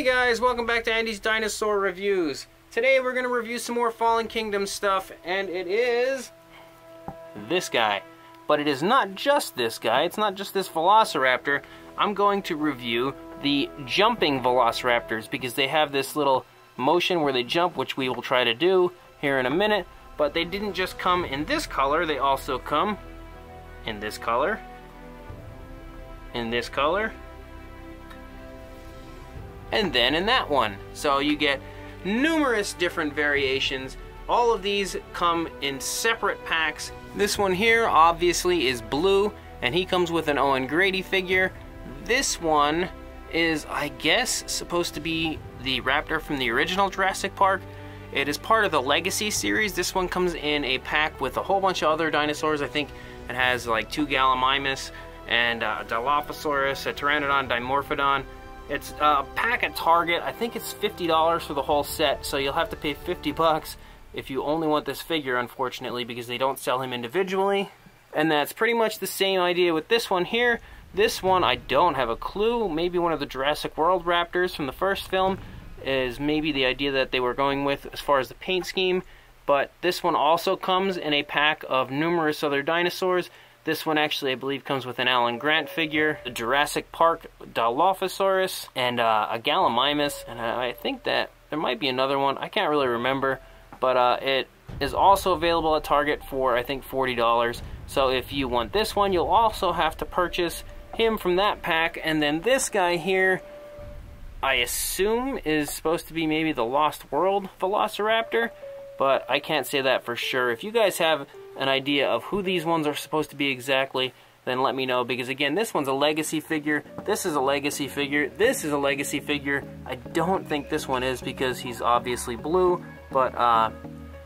Hey guys, welcome back to Andy's Dinosaur Reviews. Today we're going to review some more Fallen Kingdom stuff, and it is this guy. But it is not just this guy, it's not just this Velociraptor. I'm going to review the jumping Velociraptors because they have this little motion where they jump, which we will try to do here in a minute. But they didn't just come in this color, they also come in this color, in this color, and then in that one. So you get numerous different variations. All of these come in separate packs. This one here obviously is blue and he comes with an Owen Grady figure. This one is, I guess, supposed to be the raptor from the original Jurassic Park. It is part of the Legacy series. This one comes in a pack with a whole bunch of other dinosaurs. I think it has like two Gallimimus and a Dilophosaurus, a Pteranodon, Dimorphodon, it's uh, a pack at Target. I think it's $50 for the whole set, so you'll have to pay 50 bucks if you only want this figure, unfortunately, because they don't sell him individually. And that's pretty much the same idea with this one here. This one, I don't have a clue. Maybe one of the Jurassic World Raptors from the first film is maybe the idea that they were going with as far as the paint scheme. But this one also comes in a pack of numerous other dinosaurs. This one actually, I believe, comes with an Alan Grant figure, a Jurassic Park Dilophosaurus, and uh, a Gallimimus, and I think that there might be another one. I can't really remember, but uh, it is also available at Target for, I think, $40. So if you want this one, you'll also have to purchase him from that pack, and then this guy here, I assume is supposed to be maybe the Lost World Velociraptor, but I can't say that for sure. If you guys have an idea of who these ones are supposed to be exactly, then let me know. Because again, this one's a legacy figure. This is a legacy figure. This is a legacy figure. I don't think this one is because he's obviously blue. But uh,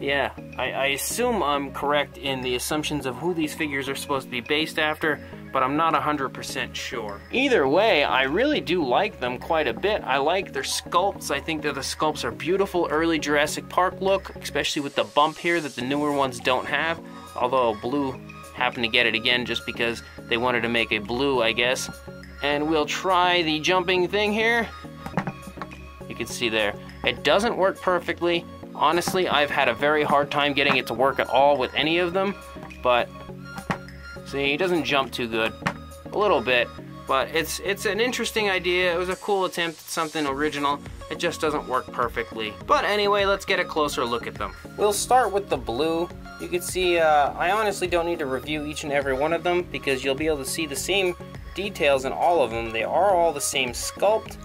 yeah, I, I assume I'm correct in the assumptions of who these figures are supposed to be based after but I'm not 100% sure. Either way, I really do like them quite a bit. I like their sculpts. I think that the sculpts are beautiful, early Jurassic Park look, especially with the bump here that the newer ones don't have, although Blue happened to get it again just because they wanted to make a blue, I guess. And we'll try the jumping thing here. You can see there. It doesn't work perfectly. Honestly, I've had a very hard time getting it to work at all with any of them, but See, he doesn't jump too good. A little bit, but it's it's an interesting idea. It was a cool attempt at something original. It just doesn't work perfectly. But anyway, let's get a closer look at them. We'll start with the blue. You can see, uh, I honestly don't need to review each and every one of them because you'll be able to see the same details in all of them. They are all the same sculpt,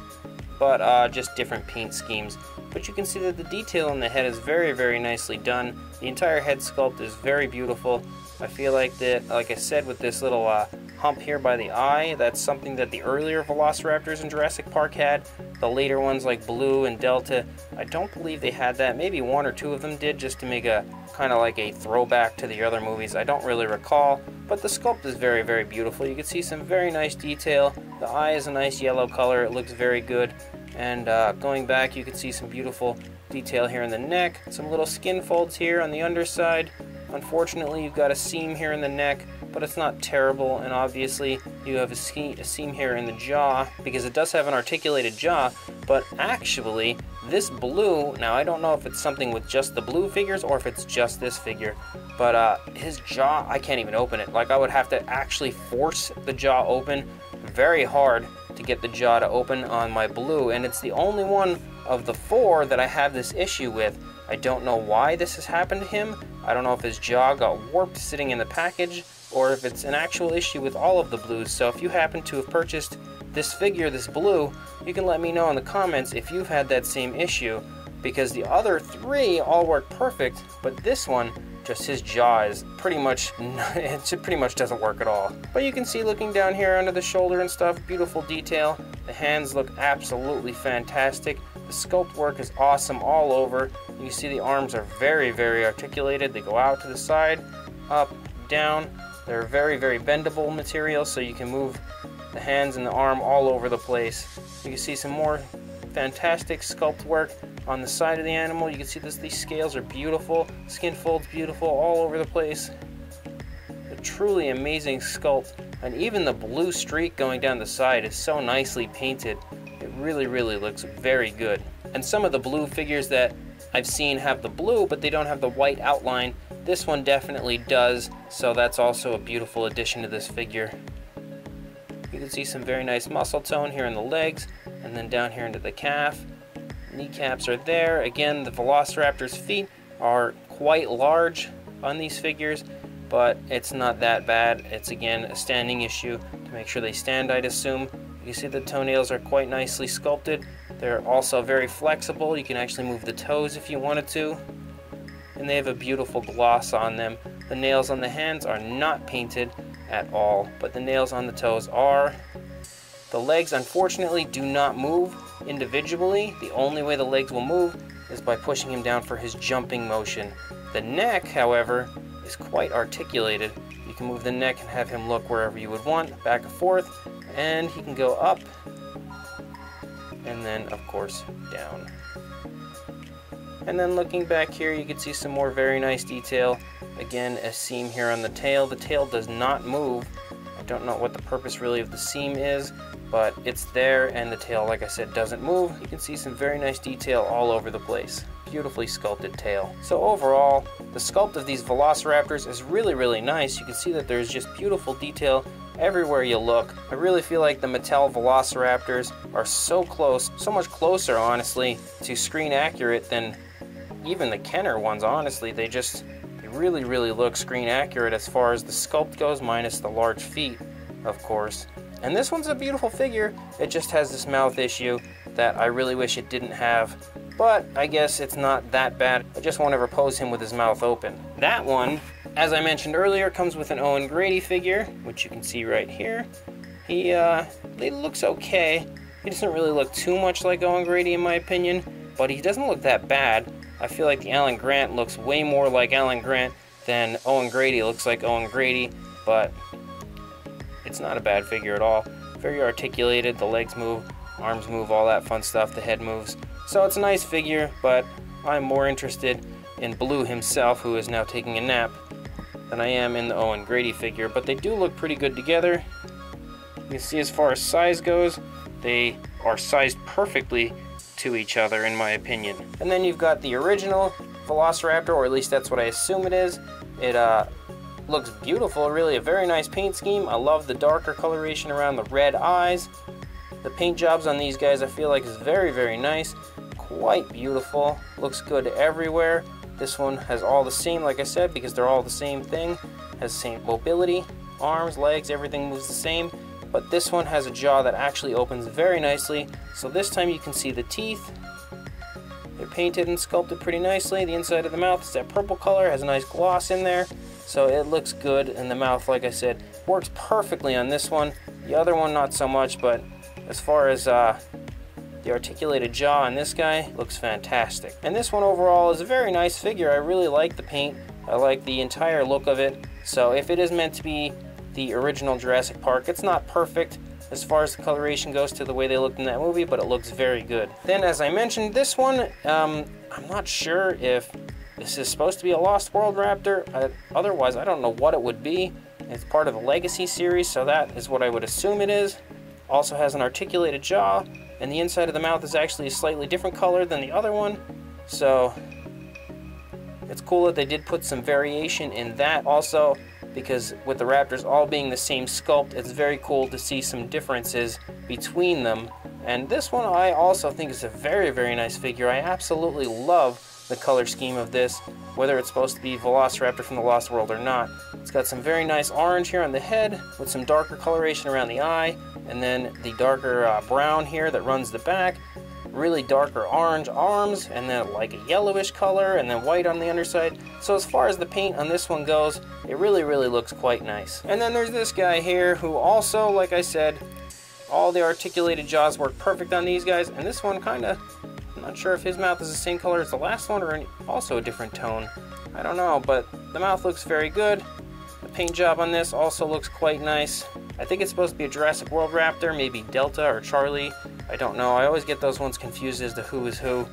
but uh, just different paint schemes. But you can see that the detail on the head is very, very nicely done. The entire head sculpt is very beautiful. I feel like that, like I said, with this little uh, hump here by the eye, that's something that the earlier Velociraptors in Jurassic Park had. The later ones like Blue and Delta, I don't believe they had that. Maybe one or two of them did just to make a kind of like a throwback to the other movies. I don't really recall, but the sculpt is very, very beautiful. You can see some very nice detail. The eye is a nice yellow color. It looks very good. And uh, going back, you can see some beautiful detail here in the neck. Some little skin folds here on the underside. Unfortunately, you've got a seam here in the neck, but it's not terrible, and obviously you have a, seam here in the jaw, because it does have an articulated jaw, but actually, this blue, now I don't know if it's something with just the blue figures or if it's just this figure, but uh, his jaw, I can't even open it. Like, I would have to actually force the jaw open very hard to get the jaw to open on my blue, and it's the only one of the four that I have this issue with. I don't know why this has happened to him. I don't know if his jaw got warped sitting in the package or if it's an actual issue with all of the blues. So if you happen to have purchased this figure, this blue, you can let me know in the comments if you've had that same issue because the other three all work perfect, but this one, just his jaw is pretty much, it pretty much doesn't work at all. But you can see looking down here under the shoulder and stuff, beautiful detail. The hands look absolutely fantastic. The sculpt work is awesome all over. You see the arms are very, very articulated. They go out to the side, up, down. They're very, very bendable material, so you can move the hands and the arm all over the place. You can see some more fantastic sculpt work on the side of the animal. You can see this, these scales are beautiful, skin folds beautiful all over the place. A truly amazing sculpt, and even the blue streak going down the side is so nicely painted It Really, really looks very good. And some of the blue figures that I've seen have the blue, but they don't have the white outline. This one definitely does, so that's also a beautiful addition to this figure. You can see some very nice muscle tone here in the legs, and then down here into the calf. Kneecaps are there. Again, the Velociraptor's feet are quite large on these figures, but it's not that bad. It's again a standing issue to make sure they stand, I'd assume. You see the toenails are quite nicely sculpted. They're also very flexible. You can actually move the toes if you wanted to. And they have a beautiful gloss on them. The nails on the hands are not painted at all, but the nails on the toes are. The legs, unfortunately, do not move individually. The only way the legs will move is by pushing him down for his jumping motion. The neck, however, is quite articulated. You can move the neck and have him look wherever you would want, back and forth, and he can go up, and then, of course, down. And then looking back here, you can see some more very nice detail. Again, a seam here on the tail. The tail does not move. I don't know what the purpose really of the seam is, but it's there and the tail, like I said, doesn't move. You can see some very nice detail all over the place. Beautifully sculpted tail. So overall, the sculpt of these Velociraptors is really, really nice. You can see that there's just beautiful detail everywhere you look. I really feel like the Mattel Velociraptors are so close, so much closer, honestly, to screen accurate than even the Kenner ones, honestly, they just really, really looks screen accurate as far as the sculpt goes, minus the large feet, of course. And this one's a beautiful figure. It just has this mouth issue that I really wish it didn't have. But I guess it's not that bad. I just won't ever pose him with his mouth open. That one, as I mentioned earlier, comes with an Owen Grady figure, which you can see right here. He, uh, he looks okay. He doesn't really look too much like Owen Grady in my opinion, but he doesn't look that bad. I feel like the Alan Grant looks way more like Alan Grant than Owen Grady looks like Owen Grady, but it's not a bad figure at all. Very articulated, the legs move, arms move, all that fun stuff, the head moves. So it's a nice figure, but I'm more interested in Blue himself, who is now taking a nap, than I am in the Owen Grady figure, but they do look pretty good together. You can see as far as size goes, they are sized perfectly to each other, in my opinion. And then you've got the original Velociraptor, or at least that's what I assume it is. It uh, looks beautiful, really a very nice paint scheme. I love the darker coloration around the red eyes. The paint jobs on these guys I feel like is very, very nice. Quite beautiful. Looks good everywhere. This one has all the same, like I said, because they're all the same thing. Has the same mobility, arms, legs, everything moves the same but this one has a jaw that actually opens very nicely. So this time you can see the teeth. They're painted and sculpted pretty nicely. The inside of the mouth is that purple color, has a nice gloss in there. So it looks good and the mouth, like I said, works perfectly on this one. The other one, not so much, but as far as uh, the articulated jaw on this guy, looks fantastic. And this one overall is a very nice figure. I really like the paint. I like the entire look of it. So if it is meant to be the original Jurassic Park. It's not perfect as far as the coloration goes to the way they looked in that movie, but it looks very good. Then, as I mentioned, this one, um, I'm not sure if this is supposed to be a Lost World Raptor. Uh, otherwise, I don't know what it would be. It's part of the Legacy series, so that is what I would assume it is. Also has an articulated jaw, and the inside of the mouth is actually a slightly different color than the other one. So, it's cool that they did put some variation in that. Also, because with the Raptors all being the same sculpt, it's very cool to see some differences between them. And this one I also think is a very, very nice figure. I absolutely love the color scheme of this, whether it's supposed to be Velociraptor from the Lost World or not. It's got some very nice orange here on the head with some darker coloration around the eye, and then the darker uh, brown here that runs the back, really darker orange arms and then like a yellowish color and then white on the underside. So as far as the paint on this one goes, it really, really looks quite nice. And then there's this guy here who also, like I said, all the articulated jaws work perfect on these guys. And this one kind of, I'm not sure if his mouth is the same color as the last one or also a different tone. I don't know, but the mouth looks very good. The paint job on this also looks quite nice. I think it's supposed to be a Jurassic World Raptor, maybe Delta or Charlie. I don't know. I always get those ones confused as to who is who.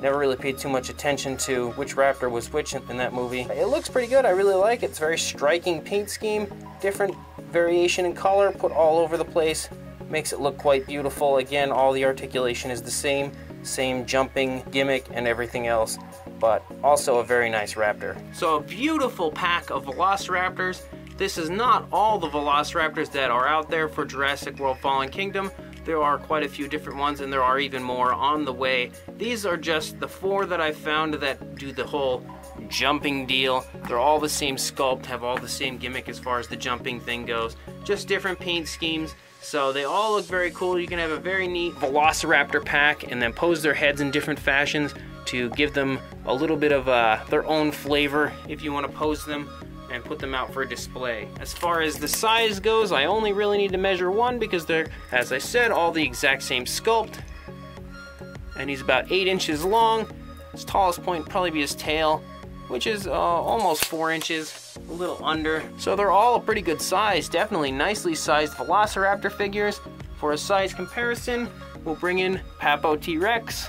Never really paid too much attention to which Raptor was which in that movie. It looks pretty good. I really like it. It's very striking paint scheme. Different variation in color put all over the place. makes it look quite beautiful. Again, all the articulation is the same, same jumping gimmick and everything else, but also a very nice raptor. So a beautiful pack of Velociraptors. This is not all the Velociraptors that are out there for Jurassic World Fallen Kingdom. There are quite a few different ones and there are even more on the way. These are just the four that I've found that do the whole jumping deal. They're all the same sculpt, have all the same gimmick as far as the jumping thing goes. Just different paint schemes. So they all look very cool. You can have a very neat Velociraptor pack and then pose their heads in different fashions to give them a little bit of uh, their own flavor if you want to pose them and put them out for display. As far as the size goes, I only really need to measure one because they're, as I said, all the exact same sculpt. And he's about eight inches long. His tallest point probably be his tail, which is uh, almost four inches, a little under. So they're all a pretty good size, definitely nicely sized Velociraptor figures. For a size comparison, we'll bring in Papo T-Rex.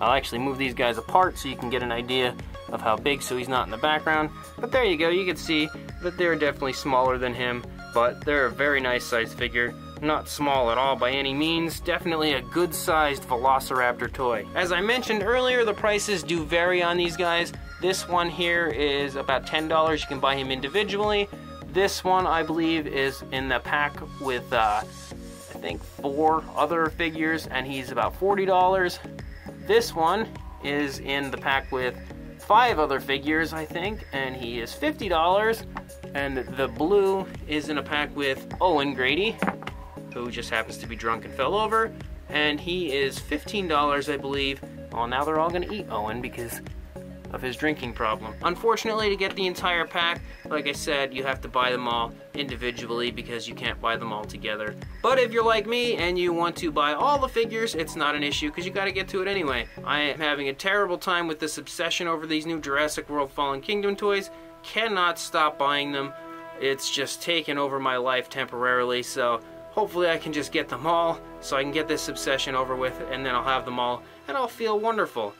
I'll actually move these guys apart so you can get an idea of how big so he's not in the background. But there you go, you can see that they're definitely smaller than him, but they're a very nice sized figure. Not small at all by any means, definitely a good sized Velociraptor toy. As I mentioned earlier, the prices do vary on these guys. This one here is about $10, you can buy him individually. This one, I believe, is in the pack with, uh, I think, four other figures, and he's about $40. This one is in the pack with five other figures, I think, and he is $50. And the blue is in a pack with Owen Grady, who just happens to be drunk and fell over, and he is $15, I believe. Well, now they're all gonna eat Owen because of his drinking problem. Unfortunately, to get the entire pack, like I said, you have to buy them all individually because you can't buy them all together. But if you're like me and you want to buy all the figures, it's not an issue because you got to get to it anyway. I am having a terrible time with this obsession over these new Jurassic World Fallen Kingdom toys. Cannot stop buying them. It's just taken over my life temporarily, so hopefully I can just get them all so I can get this obsession over with and then I'll have them all and I'll feel wonderful.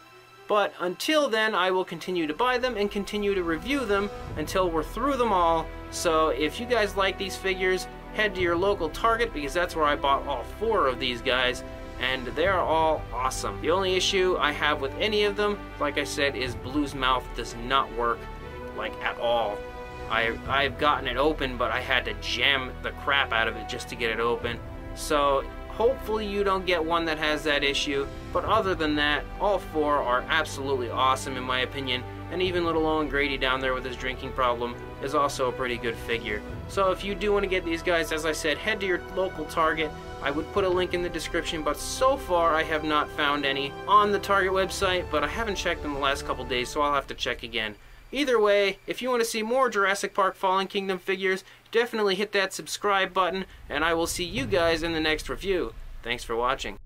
But until then, I will continue to buy them and continue to review them until we're through them all. So if you guys like these figures, head to your local Target because that's where I bought all four of these guys and they're all awesome. The only issue I have with any of them, like I said, is Blue's mouth does not work like at all. I, I've gotten it open, but I had to jam the crap out of it just to get it open. So Hopefully you don't get one that has that issue, but other than that, all four are absolutely awesome in my opinion, and even little Owen Grady down there with his drinking problem is also a pretty good figure. So if you do want to get these guys, as I said, head to your local Target. I would put a link in the description, but so far I have not found any on the Target website, but I haven't checked in the last couple days, so I'll have to check again. Either way, if you want to see more Jurassic Park Fallen Kingdom figures, definitely hit that subscribe button, and I will see you guys in the next review. Thanks for watching.